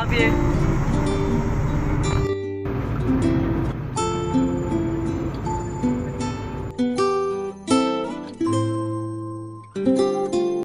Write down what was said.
Love you.